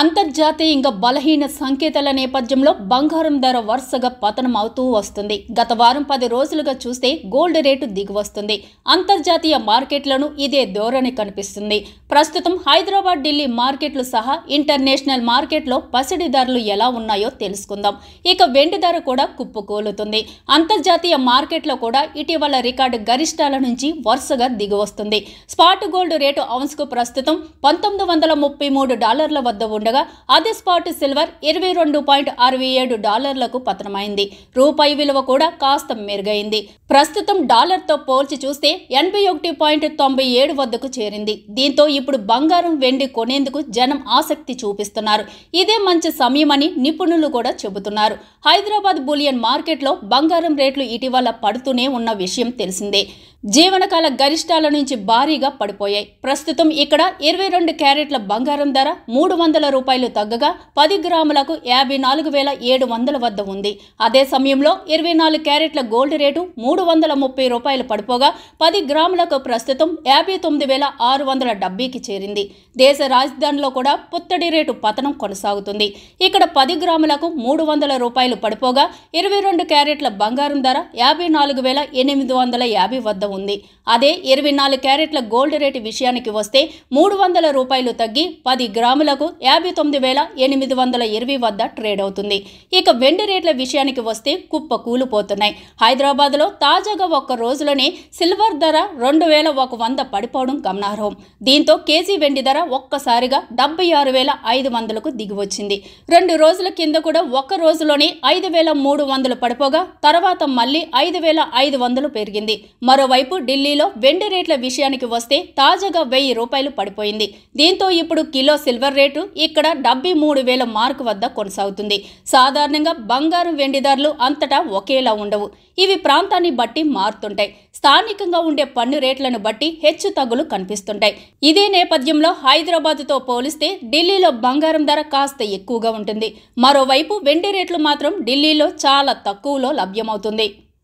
అంతర్జాతీయంగా బలహీన సంకేతాల నేపథ్యంలో బంగారం ధర వరుసగా పతనం అవుతూ వస్తుంది. గత వారం పది రోజులుగా చూస్తే గోల్డ్ రేటు దిగువస్తుంది అంతర్జాతీయ మార్కెట్లను ఇదే ధోరణి కనిపిస్తుంది. ప్రస్తుతం హైదరాబాద్ ఢిల్లీ మార్కెట్లు సహా ఇంటర్నేషనల్ మార్కెట్లో పసిడి ధరలు ఎలా ఉన్నాయో తెలుసుకుందాం. ఇక వెండి ధర కూడా కుప్పకూలుతుంది. అంతర్జాతీయ మార్కెట్లో కూడా ఇటీవల రికార్డు గరిష్టాల నుంచి వరుసగా దిగువస్తుంది స్పాట్ గోల్డ్ రేటు ఔన్స్కు ప్రస్తుతం పంతొమ్మిది వందల ముప్పై మూడు డాలర్ల వద్ద ఉండగా అదే స్పాట్ సిల్వర్ ఇరవై రెండు పాయింట్ అరవై ఏడు డాలర్లకు పతనమైంది. రూపాయి విలువ కూడా కాస్త మెరుగైంది. ప్రస్తుతం డాలర్తో పోల్చి చూస్తే ఎనభై ఒకటి పాయింట్ తొంభై ఏడు వద్దకు చేరింది. దీంతో ఇప్పుడు బంగారం వెండి కొనేందుకు జనం ఆసక్తి చూపిస్తున్నారు. ఇదే మంచి సమయమని నిపుణులు కూడా చెబుతున్నారు. హైదరాబాద్ బులియన్ మార్కెట్లో బంగారం రేట్లు ఇటీవల పడుతూనే ఉన్న విషయం తెలిసిందే. జీవనకాల గరిష్టాల నుంచి భారీగా పడిపోయాయి. ప్రస్తుతం ఇక్కడ ఇరవై రెండు క్యారెట్ల బంగారం ధర మూడు వందల రూపాయలు తగ్గగా పది గ్రాములకు యాభై నాలుగు వేల ఏడు వందల వద్ద ఉంది. అదే సమయంలో ఇరవై నాలుగు క్యారెట్ల గోల్డ్ రేటు మూడు వందల ముప్పై రూపాయలు పడిపోగా పది గ్రాములకు ప్రస్తుతం యాభై తొమ్మిది వేల ఆరు వందల డెబ్బైకి చేరింది. దేశ రాజధానిలో కూడా పుత్తడి రేటు పతనం కొనసాగుతుంది. ఇక్కడ పది గ్రాములకు మూడు వందల రూపాయలు పడిపోగా ఇరవై రెండు క్యారెట్ల బంగారం ధర యాభై నాలుగు వేల ఎనిమిది వందల యాభై వద్ద ఉంది. అదే ఇరవై నాలుగు క్యారెట్ల గోల్డ్ రేటు విషయానికి వస్తే మూడు వందల రూపాయలు తగ్గి పది గ్రాములకు యాభై తొమ్మిది వేల ఎనిమిది వందల ఇరవై వద్ద ట్రేడ్ అవుతుంది. ఇక వెండి రేట్ల విషయానికి వస్తే కుప్ప కూలిపోతున్నాయి. హైదరాబాద్లో తాజాగా ఒక్క రోజులోనే సిల్వర్ ధర రెండు వేల ఒక వంద పడిపోవడం గమనార్హం. దీంతో కేజీ వెండి ధర ఒక్కసారిగా డెబ్బై ఆరు వేల ఐదు వందలకు దిగివచ్చింది. రెండు రోజుల కింద కూడా ఒక్క రోజులోనే ఐదు వేల మూడు వందలు పడిపోగా తర్వాత మళ్ళీ ఐదు వేల ఐదు వందలు పెరిగింది. మరోవైపు ఢిల్లీలో వెండి రేట్ల విషయానికి వస్తే తాజాగా వెయ్యి రూపాయలు పడిపోయింది. దీంతో ఇప్పుడు కిలో సిల్వర్ రేటు ఇక్కడ డెబ్బై మూడు వేల మార్కు వద్ద కొనసాగుతుంది. సాధారణంగా బంగారు వెండి ధరలు అంతటా ఒకేలా ఉండవు. ఇవి ప్రాంతాన్ని బట్టి మారుతుంటాయి. స్థానికంగా ఉండే పన్ను రేట్లను బట్టి హెచ్చు తగ్గులు కనిపిస్తుంటాయి. ఇదే నేపథ్యంలో హైదరాబాద్తో పోలిస్తే ఢిల్లీలో బంగారం ధర కాస్త ఎక్కువగా ఉంటుంది. మరోవైపు వెండి రేట్లు మాత్రం ఢిల్లీలో చాలా తక్కువలో లభ్యమవుతుంది.